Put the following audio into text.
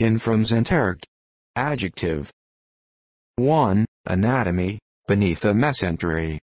in from Zenteric. Adjective. 1. Anatomy, beneath a mesentery.